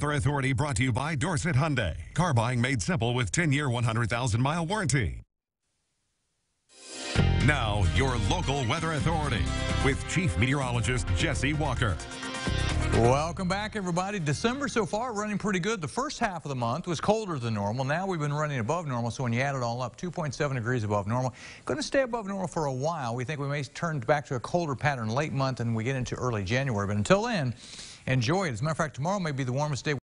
Weather Authority brought to you by Dorsett Hyundai. Car buying made simple with 10-year, 100,000-mile warranty. Now, your local weather authority with Chief Meteorologist Jesse Walker. Welcome back, everybody. December so far running pretty good. The first half of the month was colder than normal. Now we've been running above normal, so when you add it all up, 2.7 degrees above normal. Going to stay above normal for a while. We think we may turn back to a colder pattern late month and we get into early January. But until then, enjoy it. As a matter of fact, tomorrow may be the warmest day.